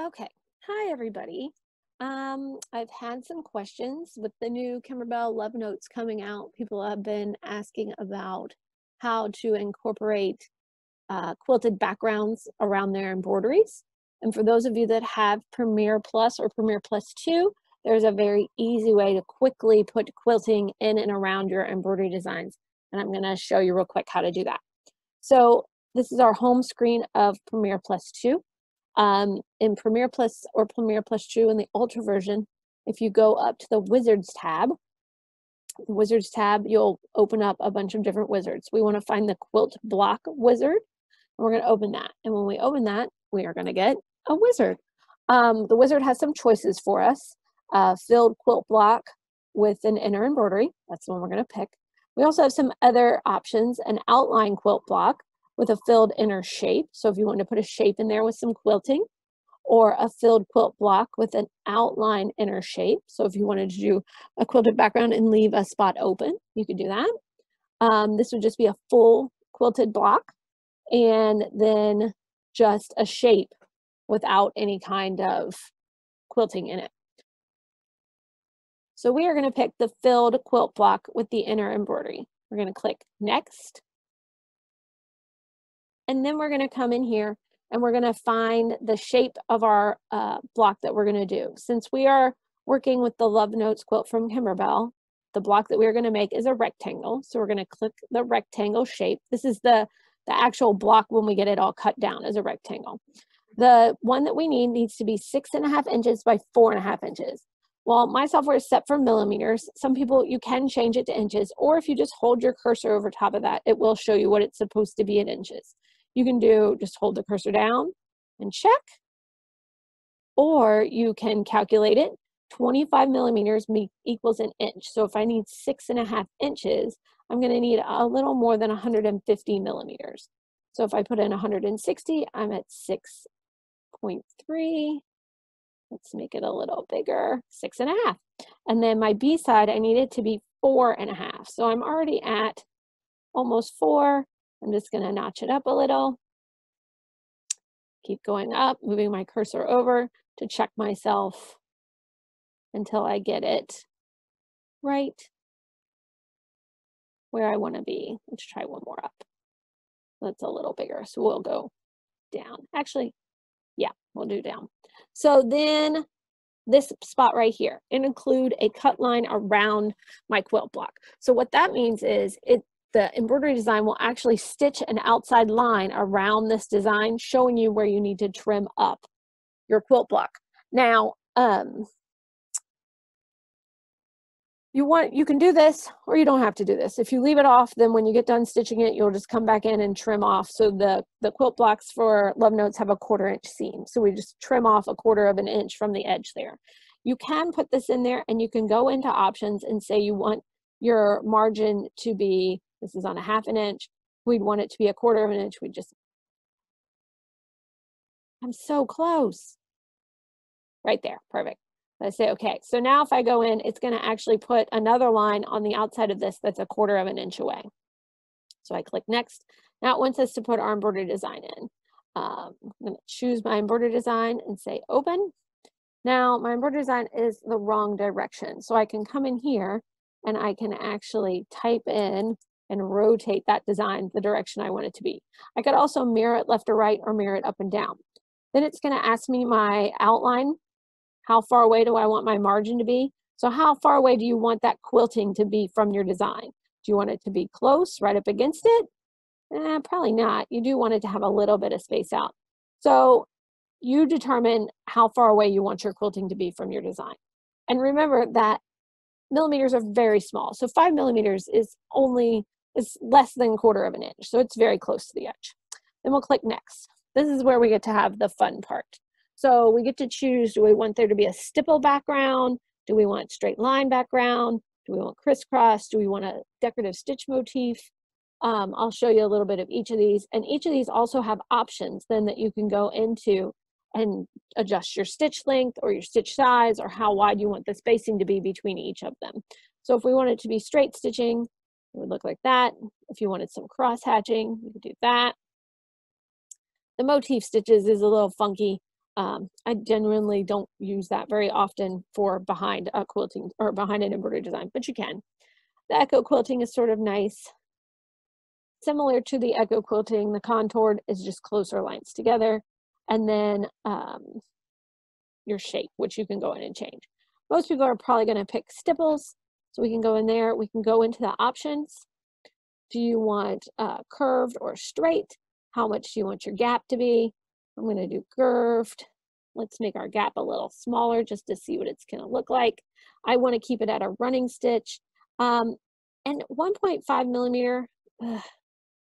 Okay, hi everybody. Um, I've had some questions with the new Kimberbell Love Notes coming out. People have been asking about how to incorporate uh, quilted backgrounds around their embroideries. And for those of you that have Premier Plus or Premier Plus 2, there's a very easy way to quickly put quilting in and around your embroidery designs. And I'm gonna show you real quick how to do that. So this is our home screen of Premier Plus 2. Um, in Premier Plus or Premier Plus 2 in the Ultra version, if you go up to the Wizards tab, Wizards tab, you'll open up a bunch of different wizards. We want to find the quilt block wizard, and we're going to open that. And when we open that, we are going to get a wizard. Um, the wizard has some choices for us. Uh, filled quilt block with an inner embroidery. That's the one we're going to pick. We also have some other options, an outline quilt block, with a filled inner shape. So if you want to put a shape in there with some quilting or a filled quilt block with an outline inner shape. So if you wanted to do a quilted background and leave a spot open, you could do that. Um, this would just be a full quilted block and then just a shape without any kind of quilting in it. So we are going to pick the filled quilt block with the inner embroidery. We're going to click next and then we're going to come in here and we're going to find the shape of our uh, block that we're going to do. Since we are working with the Love Notes quilt from Kimberbell, the block that we're going to make is a rectangle. So we're going to click the rectangle shape. This is the, the actual block when we get it all cut down as a rectangle. The one that we need needs to be six and a half inches by four and a half inches. Well, my software is set for millimeters. Some people, you can change it to inches, or if you just hold your cursor over top of that, it will show you what it's supposed to be in inches. You can do just hold the cursor down and check, or you can calculate it. 25 millimeters equals an inch. So if I need six and a half inches, I'm gonna need a little more than 150 millimeters. So if I put in 160, I'm at 6.3. Let's make it a little bigger, six and a half. And then my B side, I need it to be four and a half. So I'm already at almost four. I'm just gonna notch it up a little. Keep going up, moving my cursor over to check myself until I get it right where I wanna be. Let's try one more up. That's a little bigger, so we'll go down. Actually, yeah, we'll do down. So then this spot right here and include a cut line around my quilt block. So what that means is it the embroidery design will actually stitch an outside line around this design, showing you where you need to trim up your quilt block. Now, um, you want you can do this or you don't have to do this. If you leave it off then when you get done stitching it you'll just come back in and trim off. So the the quilt blocks for love notes have a quarter inch seam. So we just trim off a quarter of an inch from the edge there. You can put this in there and you can go into options and say you want your margin to be this is on a half an inch. We'd want it to be a quarter of an inch. We just, I'm so close. Right there, perfect. I say, okay, so now if I go in, it's gonna actually put another line on the outside of this that's a quarter of an inch away. So I click next. Now it wants us to put our embroidery design in. Um, I'm gonna choose my embroidery design and say open. Now my embroidery design is the wrong direction. So I can come in here and I can actually type in and rotate that design the direction I want it to be. I could also mirror it left or right or mirror it up and down. Then it's gonna ask me my outline. How far away do I want my margin to be? So how far away do you want that quilting to be from your design? Do you want it to be close, right up against it? Eh, probably not. You do want it to have a little bit of space out. So you determine how far away you want your quilting to be from your design. And remember that millimeters are very small. So five millimeters is only is less than a quarter of an inch. So it's very close to the edge. Then we'll click next. This is where we get to have the fun part. So we get to choose, do we want there to be a stipple background? Do we want straight line background? Do we want crisscross? Do we want a decorative stitch motif? Um, I'll show you a little bit of each of these. And each of these also have options then that you can go into and adjust your stitch length or your stitch size or how wide you want the spacing to be between each of them. So if we want it to be straight stitching, it would look like that. If you wanted some cross hatching, you could do that. The motif stitches is a little funky. Um, I genuinely don't use that very often for behind a quilting or behind an embroidery design, but you can. The echo quilting is sort of nice. Similar to the echo quilting, the contoured is just closer lines together. And then um, your shape, which you can go in and change. Most people are probably gonna pick stipples. So we can go in there, we can go into the options. Do you want uh, curved or straight? How much do you want your gap to be? I'm gonna do curved. Let's make our gap a little smaller just to see what it's gonna look like. I wanna keep it at a running stitch. Um, and 1.5 millimeter, ugh,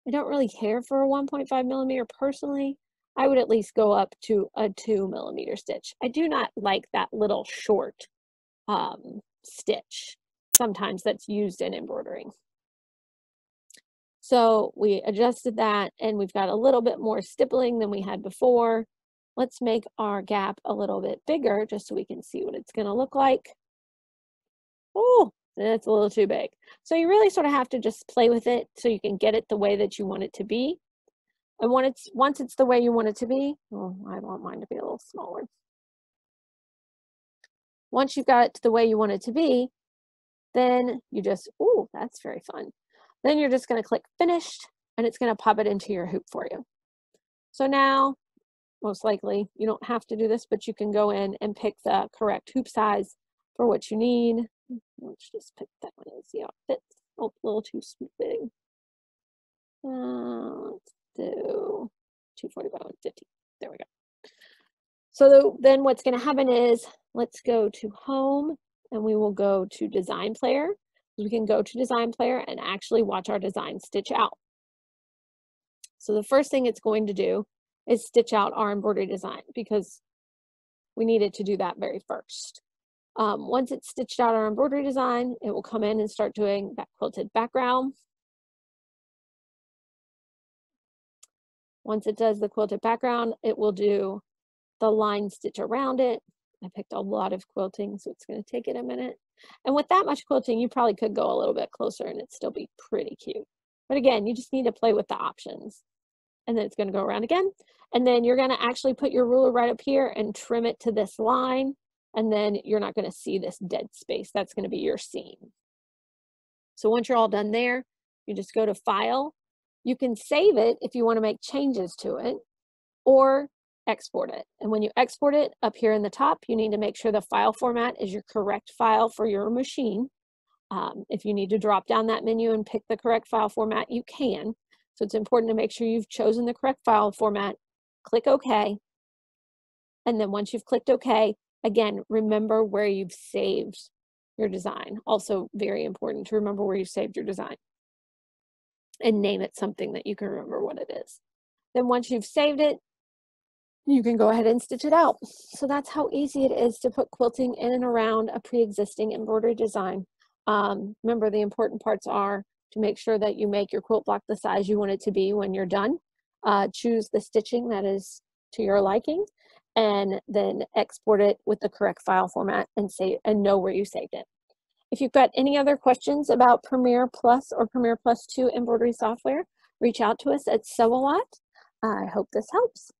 I don't really care for a 1.5 millimeter personally. I would at least go up to a two millimeter stitch. I do not like that little short um, stitch sometimes that's used in embroidering. So we adjusted that and we've got a little bit more stippling than we had before. Let's make our gap a little bit bigger just so we can see what it's gonna look like. Oh, it's a little too big. So you really sort of have to just play with it so you can get it the way that you want it to be. And when it's once it's the way you want it to be, oh, I want mine to be a little smaller. Once you've got it to the way you want it to be, then you just, oh, that's very fun. Then you're just gonna click finished and it's gonna pop it into your hoop for you. So now, most likely, you don't have to do this, but you can go in and pick the correct hoop size for what you need. Let's just pick that one and see how it fits. Oh, a little too big. Uh, let's do 240 by 150. There we go. So then what's going to happen is let's go to home and we will go to design player. We can go to design player and actually watch our design stitch out. So the first thing it's going to do is stitch out our embroidery design because we needed to do that very first. Um, once it's stitched out our embroidery design, it will come in and start doing that quilted background. Once it does the quilted background, it will do the line stitch around it. I picked a lot of quilting, so it's gonna take it a minute. And with that much quilting, you probably could go a little bit closer and it'd still be pretty cute. But again, you just need to play with the options. And then it's gonna go around again. And then you're gonna actually put your ruler right up here and trim it to this line. And then you're not gonna see this dead space. That's gonna be your seam. So once you're all done there, you just go to File. You can save it if you wanna make changes to it, or export it. And when you export it up here in the top, you need to make sure the file format is your correct file for your machine. Um, if you need to drop down that menu and pick the correct file format, you can. So it's important to make sure you've chosen the correct file format, click OK. And then once you've clicked OK, again, remember where you've saved your design. Also very important to remember where you saved your design and name it something that you can remember what it is. Then once you've saved it, you can go ahead and stitch it out. So that's how easy it is to put quilting in and around a pre-existing embroidery design. Um, remember the important parts are to make sure that you make your quilt block the size you want it to be when you're done. Uh, choose the stitching that is to your liking and then export it with the correct file format and say and know where you saved it. If you've got any other questions about Premier Plus or Premier Plus 2 embroidery software, reach out to us at Sew-A-Lot. I hope this helps.